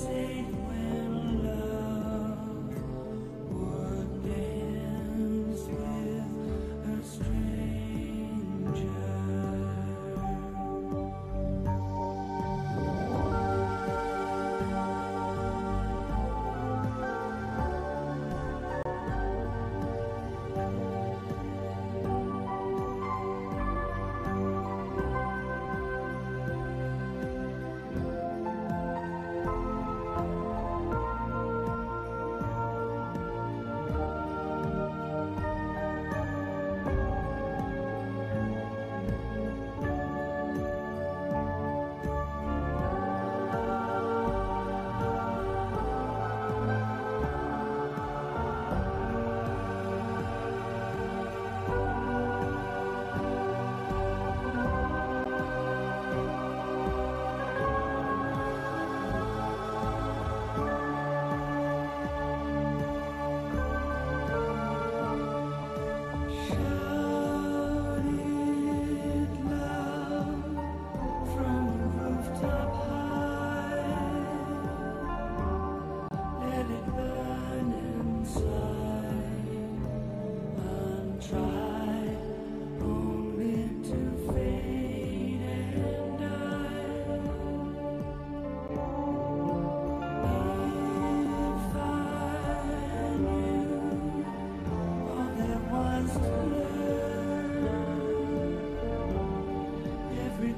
sing.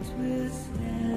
twisted.